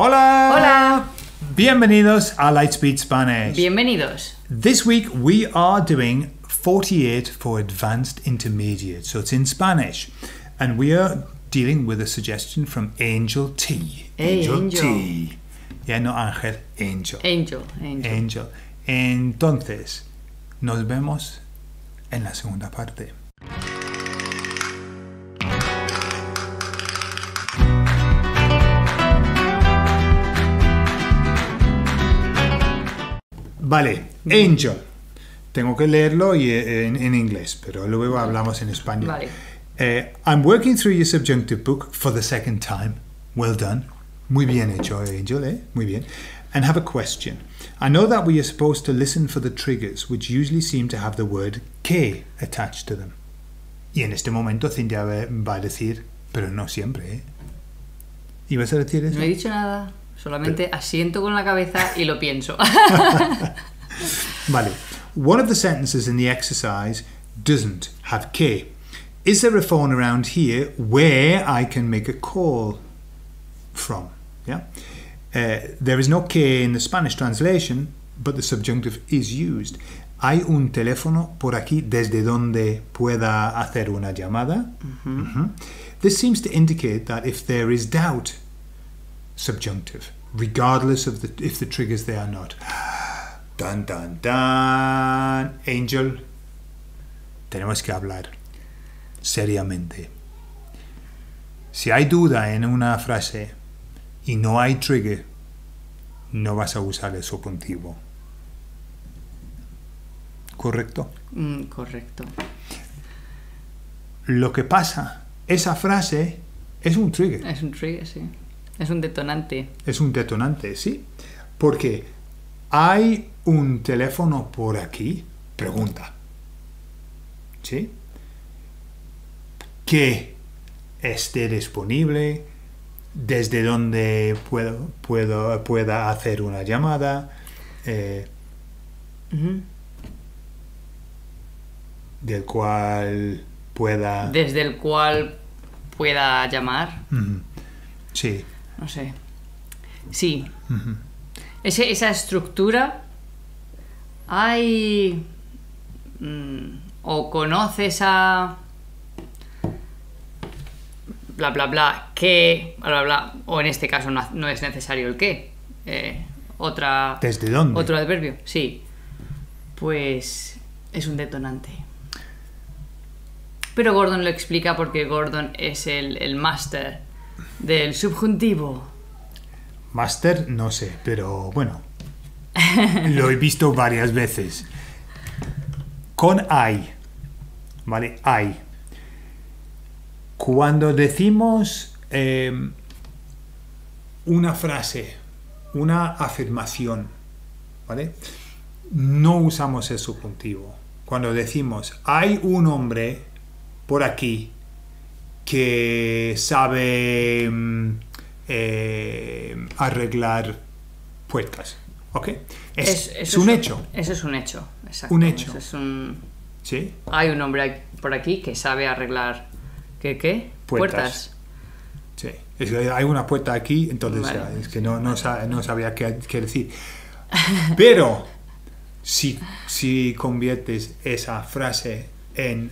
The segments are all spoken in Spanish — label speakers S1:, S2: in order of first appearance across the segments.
S1: Hola!
S2: Hola.
S1: Bienvenidos a Lightspeed Spanish.
S2: Bienvenidos.
S1: This week we are doing 48 for Advanced Intermediate, so it's in Spanish. And we are dealing with a suggestion from Angel T.
S2: Hey, Angel.
S1: T. Yeah, no Ángel, Angel.
S2: Angel, Angel.
S1: Angel. Entonces, nos vemos en la segunda parte. Vale, Angel. Tengo que leerlo y, eh, en, en inglés, pero luego hablamos en español.
S2: Vale.
S1: Eh, I'm working through your subjunctive book for the second time. Well done. Muy bien hecho, Angel, eh? Muy bien. And have a question. I know that we are supposed to listen for the triggers, which usually seem to have the word que attached to them. Y en este momento Cintia va va a decir, pero no siempre, ¿eh? ¿Ibas a decir eso?
S2: No he dicho nada, solamente asiento con la cabeza y lo pienso.
S1: Vale. One of the sentences in the exercise doesn't have que. Is there a phone around here where I can make a call from? Yeah. Uh, there is no que in the Spanish translation, but the subjunctive is used. Hay un teléfono por aquí desde donde pueda hacer una llamada. This seems to indicate that if there is doubt, subjunctive, regardless of the, if the trigger's there or not. Dun, dun, dun. Angel, tenemos que hablar seriamente. Si hay duda en una frase y no hay trigger, no vas a usar el subjuntivo. ¿Correcto?
S2: Mm, correcto.
S1: Lo que pasa, esa frase es un trigger.
S2: Es un trigger, sí. Es un detonante.
S1: Es un detonante, ¿sí? Porque hay un teléfono por aquí, pregunta. ¿Sí? Que esté disponible, desde donde puedo, puedo, pueda hacer una llamada, eh, del cual pueda...
S2: Desde el cual pueda llamar.
S1: Sí.
S2: No sé. Sí. Ese- esa estructura. Hay. mm, o conoces a. Bla, bla, bla. Que. Bla, bla, bla. O en este caso no, no es necesario el que. Eh, otra.
S1: ¿Desde dónde?
S2: Otro adverbio, sí. Pues es un detonante. Pero Gordon lo explica porque Gordon es el, el máster del subjuntivo.
S1: Master, no sé, pero bueno. Lo he visto varias veces. Con hay. ¿Vale? Hay. Cuando decimos eh, una frase, una afirmación, ¿vale? No usamos el subjuntivo. Cuando decimos hay un hombre por aquí que sabe mm, eh, arreglar puertas. ¿Ok? Es, un hecho.
S2: Eso es un hecho, exacto.
S1: Un hecho.
S2: Eso es un-
S1: ¿Sí?
S2: Hay un hombre por aquí que sabe arreglar. ¿Qué? ¿Qué?
S1: Puertas. Sí. Es que hay una puerta aquí, entonces
S2: Vale.
S1: ya, es que no, no sabía qué, qué decir. Pero si, si conviertes esa frase en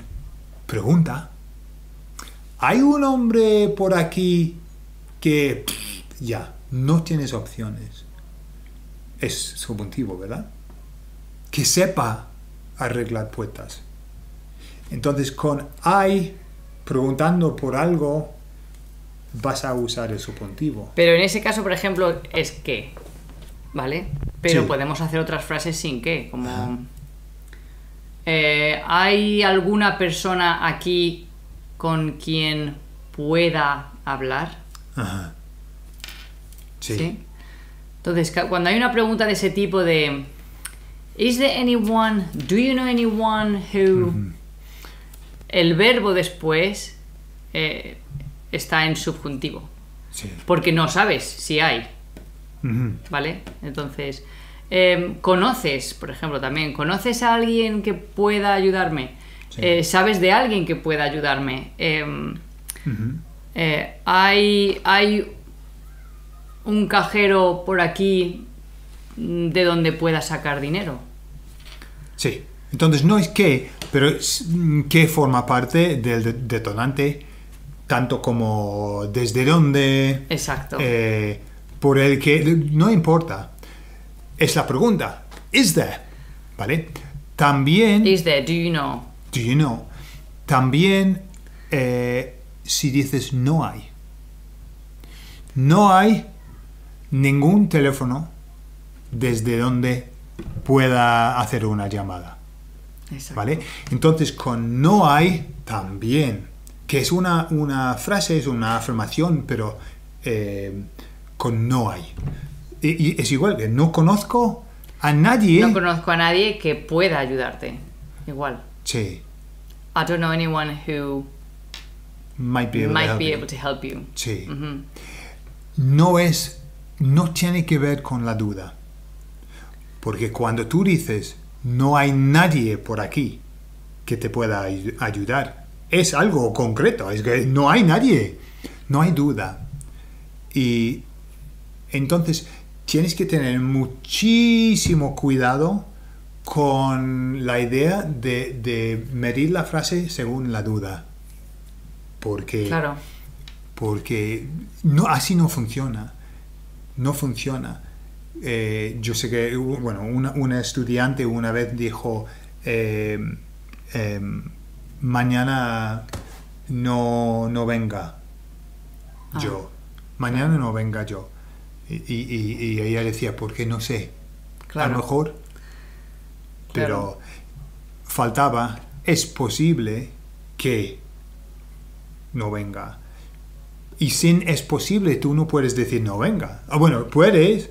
S1: pregunta, hay un hombre por aquí que pff, ya no tienes opciones. Es subjuntivo, ¿verdad? Que sepa arreglar puertas. Entonces con hay preguntando por algo vas a usar el subjuntivo.
S2: Pero en ese caso, por ejemplo, es que. ¿Vale? Pero
S1: Sí.
S2: podemos hacer otras frases sin que, como. eh, ¿Hay alguna persona aquí con quien pueda hablar?
S1: Ajá. Sí.
S2: ¿Sí? Entonces, cuando hay una pregunta de ese tipo de Is there anyone, do you know anyone who el verbo después eh, está en subjuntivo,
S1: Sí.
S2: porque no sabes si hay. ¿vale? Entonces, em, conoces, por ejemplo, también, ¿conoces a alguien que pueda ayudarme?
S1: Sí.
S2: Eh, ¿Sabes de alguien que pueda ayudarme? Em, eh, hay, hay un cajero por aquí de donde pueda sacar dinero.
S1: Sí. Entonces no es que, pero es, mm, que forma parte del de- detonante, tanto como desde dónde,
S2: Exacto.
S1: eh, por el que, no importa. Es la pregunta. Is there? ¿Vale? También,
S2: Is there, do you know?
S1: Do you know? También, eh, si dices no hay. No hay ningún teléfono desde donde pueda hacer una llamada.
S2: Exacto.
S1: ¿Vale? Entonces, con no hay también, que es una, una frase, es una afirmación, pero eh, con no hay. Y, y es igual que no conozco a nadie.
S2: No conozco a nadie que pueda ayudarte. Igual.
S1: sí,
S2: I don't know anyone who
S1: might be able to
S2: might
S1: help
S2: be
S1: you.
S2: able to help you.
S1: Sí.
S2: Ujú.
S1: No es, no tiene que ver con la duda. Porque cuando tú dices, no hay nadie por aquí que te pueda ay- ayudar, es algo concreto, es que no hay nadie, no hay duda. Y entonces tienes que tener muchísimo cuidado con la idea de, de medir la frase según la duda. Porque
S2: Claro.
S1: porque no, así no funciona. No funciona. Eh, yo sé que, bueno, una, una estudiante una vez dijo, eh, eh, mañana no, no venga
S2: Ah.
S1: yo. Mañana no venga yo. Y, y- y- ella decía, porque no sé. A lo mejor. Pero faltaba, es posible que no venga. Y sin es posible, tú no puedes decir no venga. Ah, bueno, puedes,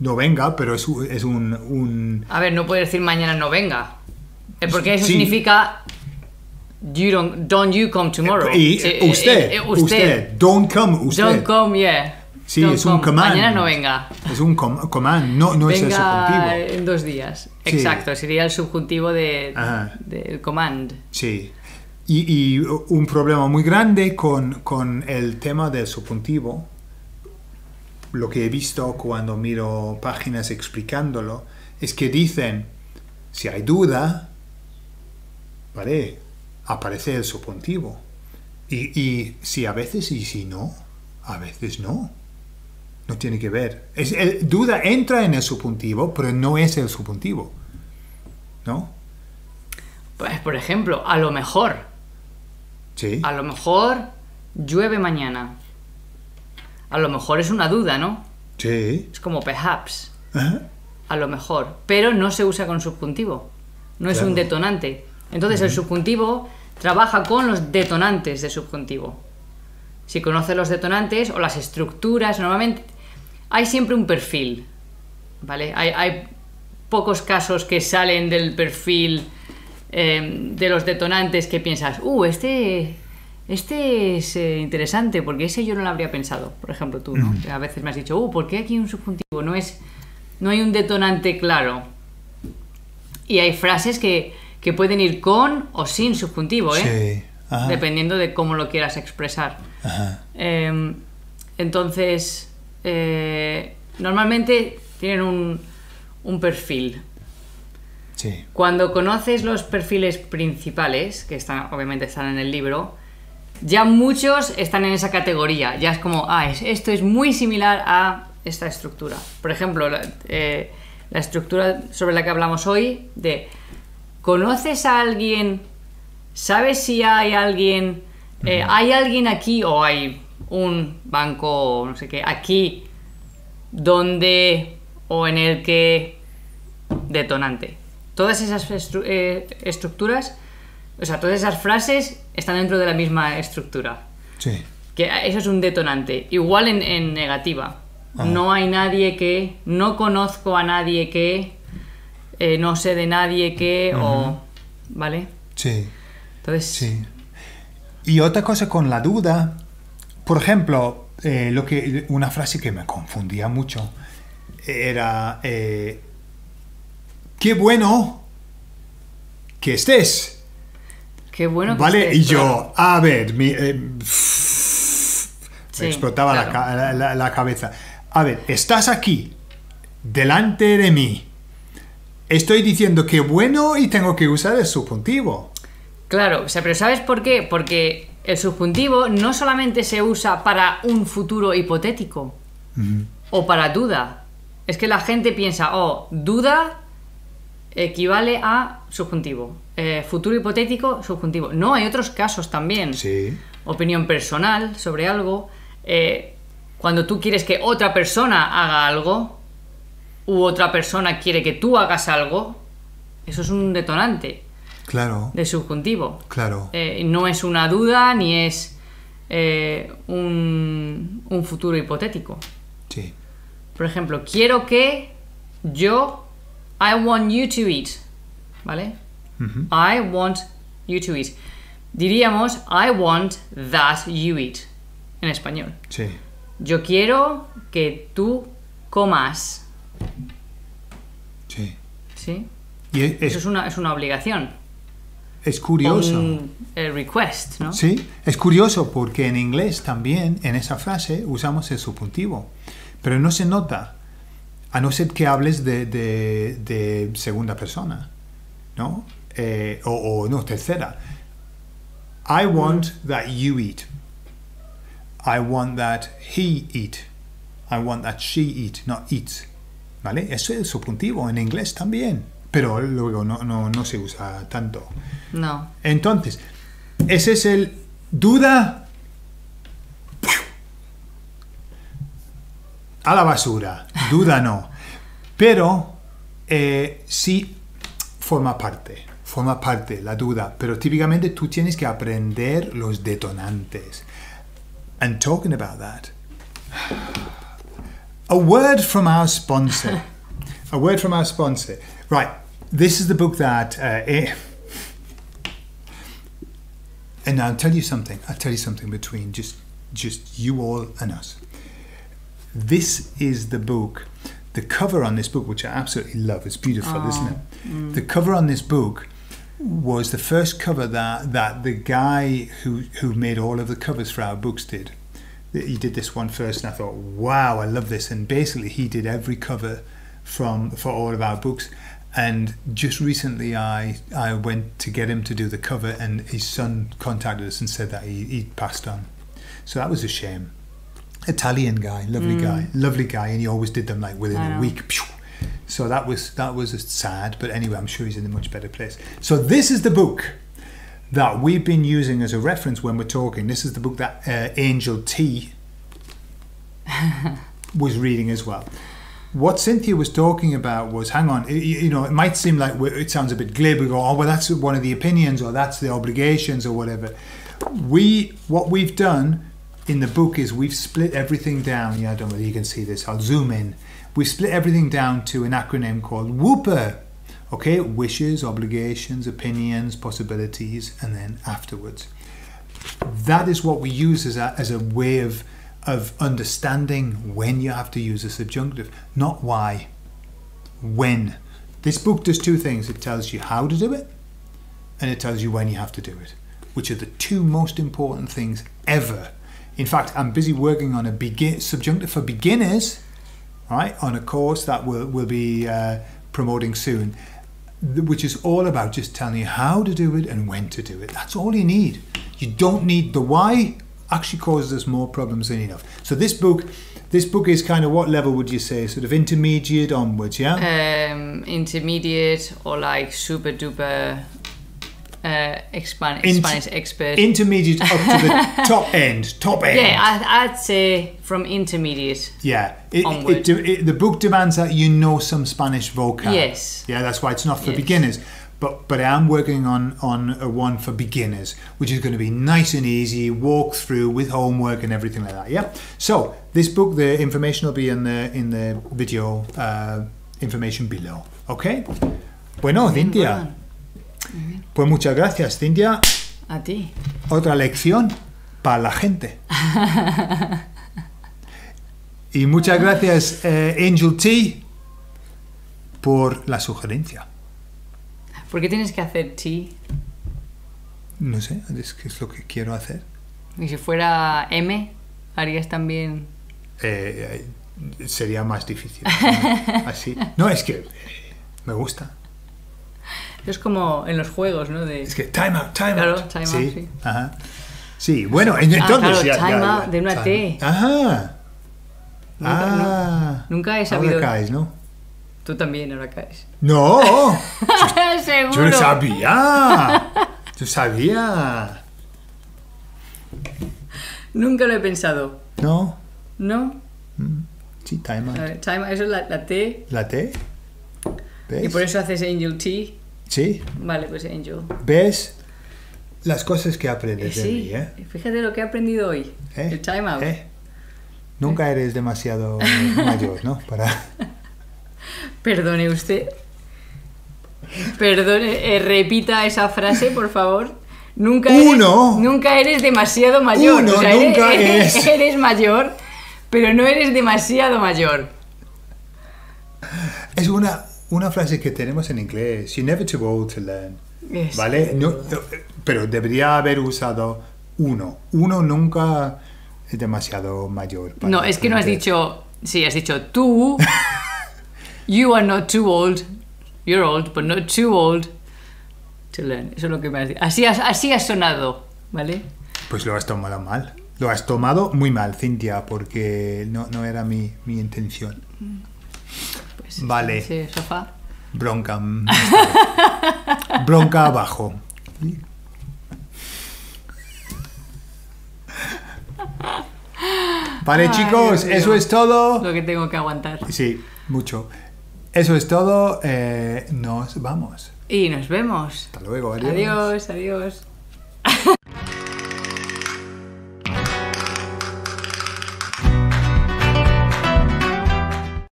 S1: no venga, pero es, un- es un, un-
S2: A ver, no puede decir mañana no venga. Eh, Porque eso
S1: Sí.
S2: significa you don't, don't you come tomorrow.
S1: Y
S2: eh,
S1: usted,
S2: eh, eh,
S1: usted, don't come, usted.
S2: Don't come, yeah.
S1: Sí,
S2: Don't
S1: es un command.
S2: Mañana no venga.
S1: Es un com- command, no, no es el subjuntivo.
S2: en dos días.
S1: Sí.
S2: Exacto, sería el subjuntivo de, del command.
S1: Sí. Y, y un problema muy grande con, con el tema del subjuntivo, lo que he visto cuando miro páginas explicándolo, es que dicen, si hay duda, ¿vale? Aparece el subjuntivo. Y, y si a veces y si no, a veces no. No tiene que ver. Es, el, duda entra en el subjuntivo, pero no es el subjuntivo. ¿No?
S2: Pues, por ejemplo, a lo mejor,
S1: Sí.
S2: a lo mejor llueve mañana. A lo mejor es una duda, ¿no?
S1: Sí.
S2: Es como perhaps,
S1: Ajá.
S2: a lo mejor, pero no se usa con subjuntivo. No es un detonante. Entonces el subjuntivo trabaja con los detonantes de subjuntivo. Si conoces los detonantes o las estructuras, normalmente hay siempre un perfil, ¿vale? Hay, hay pocos casos que salen del perfil eh, de los detonantes que piensas, uh, este, este es eh, interesante porque ese yo no lo habría pensado. Por ejemplo, tú, ¿no? A veces me has dicho, uh, ¿por qué aquí un subjuntivo? No es, no hay un detonante claro. Y hay frases que, que pueden ir con o sin subjuntivo, ¿eh?
S1: Sí. Ajá.
S2: Dependiendo de cómo lo quieras expresar.
S1: Ajá.
S2: Eh, entonces, eh, normalmente tienen un, un perfil.
S1: Sí.
S2: Cuando conoces los perfiles principales, que están, obviamente están en el libro, ya muchos están en esa categoría. Ya es como, ah, es- esto es muy similar a esta estructura. Por ejemplo, la, eh, la estructura sobre la que hablamos hoy, de ¿conoces a alguien? ¿Sabes si hay alguien? eh, ¿Hay alguien aquí o hay un banco no sé qué aquí donde o en el que detonante? Todas esas estru- eh, estructuras, o sea, todas esas frases están dentro de la misma estructura.
S1: Sí.
S2: Que eso es un detonante. Igual en, en negativa. No hay nadie que, no conozco a nadie que, eh, no sé de nadie que, o... ¿Vale?
S1: Sí.
S2: Entonces,
S1: Sí. Y otra cosa con la duda, por ejemplo, eh, lo que una frase que me confundía mucho era eh, qué bueno que estés.
S2: qué bueno que
S1: ¿Vale?
S2: estés,
S1: y yo,
S2: claro.
S1: a ver, mi, eh,
S2: Sí,
S1: me explotaba la
S2: claro.
S1: ca- la, la- la cabeza. A ver, estás aquí, delante de mí. Estoy diciendo que bueno y tengo que usar el subjuntivo.
S2: Claro, o sea, pero ¿sabes por qué? Porque el subjuntivo no solamente se usa para un futuro hipotético o para duda. Es que la gente piensa, oh, duda equivale a subjuntivo. Eh, futuro hipotético, subjuntivo. No, hay otros casos también.
S1: Sí.
S2: Opinión personal sobre algo. Eh, cuando tú quieres que otra persona haga algo, u otra persona quiere que tú hagas algo, eso es un detonante
S1: Claro,
S2: de subjuntivo.
S1: claro.
S2: Eh, no es una duda ni es eh, un, un futuro hipotético.
S1: Sí.
S2: Por ejemplo, quiero que yo, I want you to eat, ¿vale? I want you to eat. Diríamos, I want that you eat, en español.
S1: Sí.
S2: Yo quiero que tú comas,
S1: Sí.
S2: ¿sí?
S1: Y es,
S2: Eso
S1: es,
S2: es una, es una obligación.
S1: Es curioso.
S2: Un eh, request, ¿no?
S1: Sí, es curioso porque en inglés también, en esa frase, usamos el subjuntivo. Pero no se nota, a no ser que hables de, de- de segunda persona, ¿no? Eh, o, o no, tercera. I want that you eat. I want that he eat. I want that she eat, not eats. ¿Vale? Eso es el subjuntivo en inglés también. Pero luego no, no, no se usa tanto.
S2: No.
S1: Entonces, ese es el duda a la basura. Duda no. Pero eh, sí forma parte. Forma parte la duda. Pero típicamente tú tienes que aprender los detonantes. And talking about that, a word from our sponsor. a word from our sponsor. Right. This is the book that. Uh, eh, and I'll tell you something. I'll tell you something between just just you all and us. This is the book. The cover on this book, which I absolutely love, it's beautiful, isn't it? The cover on this book was the first cover that that the guy who who made all of the covers for our books did. He did this one first, and I thought, wow, I love this. And basically, he did every cover from for all of our books. And just recently, I I went to get him to do the cover, and his son contacted us and said that he he passed on. So that was a shame. Italian guy, lovely guy, lovely guy, and he always did them like within a week. So that was that was sad, but anyway, I'm sure he's in a much better place. So this is the book that we've been using as a reference when we're talking. This is the book that uh, Angel T was reading as well. What Cynthia was talking about was, hang on, y- you know, it might seem like it sounds a bit glib. We go, oh, well, that's one of the opinions, or that's the obligations, or whatever. We, what we've done in the book is we've split everything down. Yeah, I don't know whether you can see this. I'll zoom in. We've split everything down to an acronym called WHOOPER. Okay, wishes, obligations, opinions, possibilities, and then afterwards that is what we use as a, as a way of of understanding when you have to use a subjunctive, not why. When. This book does two things. It tells you how to do it, and it tells you when you have to do it, which are the two most important things ever. In fact, I'm busy working on a begin subjunctive for beginners, right, on a course that will will be uh, promoting soon, which is all about just telling you how to do it and when to do it. That's all you need. You don't need the why. Actually, causes us more problems than enough. So this book, this book is kind of what level would you say? Sort of intermediate onwards, yeah.
S2: Um, intermediate or like super duper uh, expan-
S1: Int-
S2: Spanish expert.
S1: intermediate up to the top end, top end.
S2: yeah, I, I'd say from intermediate.
S1: Yeah, it, it,
S2: Onward.
S1: it, it, the book demands that you know some Spanish vocab.
S2: Yes.
S1: Yeah, that's why it's not for
S2: Yes.
S1: beginners. But but I am working on on a one for beginners, which is going to be nice and easy, walk through with homework and everything like that. Yeah. So this book, the information will be in the in the video uh, information below. Okay. Bueno, Cintia.
S2: Bueno,
S1: Pues muchas gracias, Cintia.
S2: a ti.
S1: Otra lección para la gente. y muchas gracias, eh, Angel T, por la sugerencia.
S2: ¿Por qué tienes que hacer T?
S1: No sé, es que es lo que quiero hacer.
S2: Y si fuera M, harías también.
S1: Eh, sería más difícil. ¿no? Así. No, es que eh, me gusta.
S2: Es como en los juegos, ¿no? De...
S1: Es que time out, time
S2: Claro,
S1: out.
S2: time out, sí.
S1: Ajá. Sí, bueno, entonces
S2: claro,
S1: ya,
S2: time
S1: ya- ya-
S2: out, de una T.
S1: Ajá.
S2: Nunca- nu-
S1: ah,
S2: nunca he
S1: ahora
S2: sabido-
S1: caes, ¿no?
S2: Tú también ahora caes.
S1: No,
S2: Seguro.
S1: yo lo sabía. Yo sabía.
S2: Nunca lo he pensado.
S1: No,
S2: ¿No?
S1: sí, time out.
S2: ver, time, eso es la, la T.
S1: ¿La T? ¿Ves?
S2: Y por eso haces Angel T.
S1: Sí,
S2: Vale, pues Angel.
S1: ¿ves? Las cosas que
S2: Eh,
S1: aprendes de mí,
S2: sí,
S1: ¿eh?
S2: fíjate lo que he aprendido hoy.
S1: ¿Eh?
S2: El time out.
S1: ¿Eh? Nunca eres demasiado mayor, ¿no? Para...
S2: Perdone usted. Perdone, eh, repita esa frase, por favor. Nunca
S1: Uno.
S2: Eres, nunca eres demasiado mayor.
S1: Uno
S2: O sea, eres-
S1: nunca
S2: eres,
S1: es.
S2: eres mayor, pero no eres demasiado mayor.
S1: Es una, una frase que tenemos en inglés. You're never too old to learn. ¿Vale? No, pero debería haber usado uno. Uno nunca es demasiado mayor.
S2: No, es que no has dicho. Sí, has dicho tú. You are not too old. You're old, but not too old to learn. Eso es lo que me has dicho. Así has, así has sonado, ¿vale?
S1: Pues lo has tomado mal. Lo has tomado muy mal, Cintia, porque no, no era mi, mi intención.
S2: Pues,
S1: Vale.
S2: ese sofá.
S1: Bronca. mm, Bronca abajo. Vale,
S2: Ay,
S1: chicos, eso es todo.
S2: Lo que tengo que aguantar.
S1: Sí, mucho. Eso es todo. eh, nos vamos.
S2: Y nos vemos.
S1: Hasta luego. Adiós.
S2: Adiós, adiós.